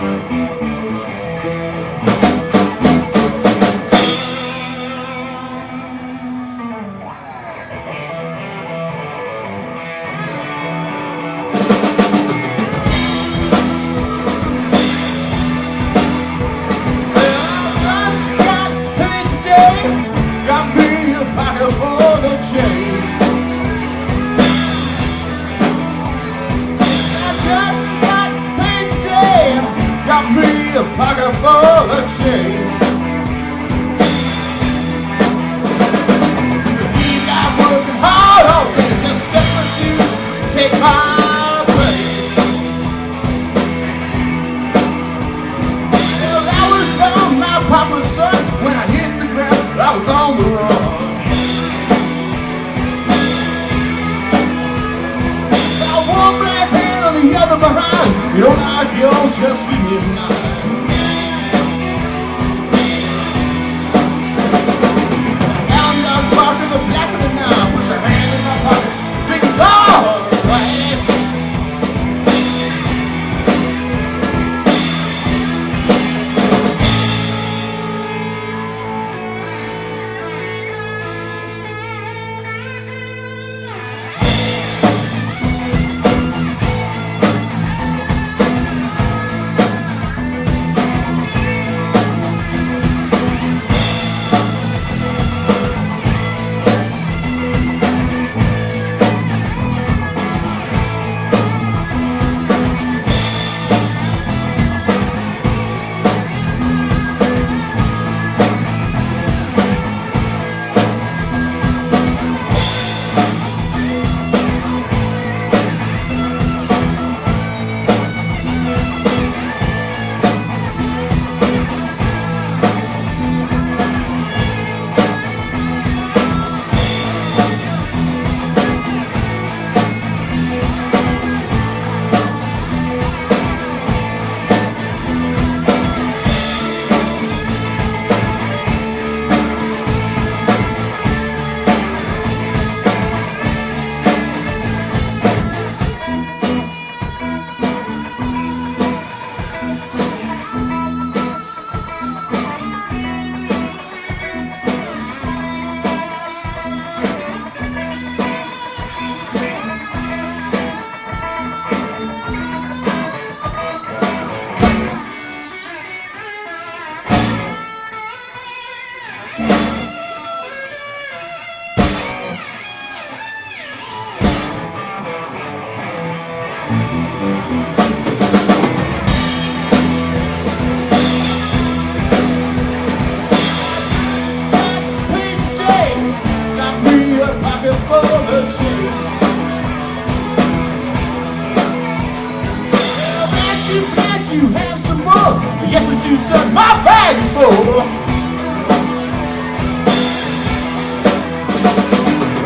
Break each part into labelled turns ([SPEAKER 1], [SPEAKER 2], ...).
[SPEAKER 1] Música 哇 bags full.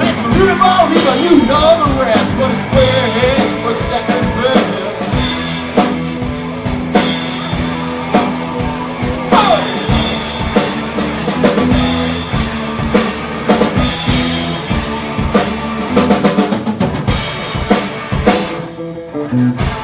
[SPEAKER 1] It's beautiful, even you know the rest. But it's square head for second verses. Oh!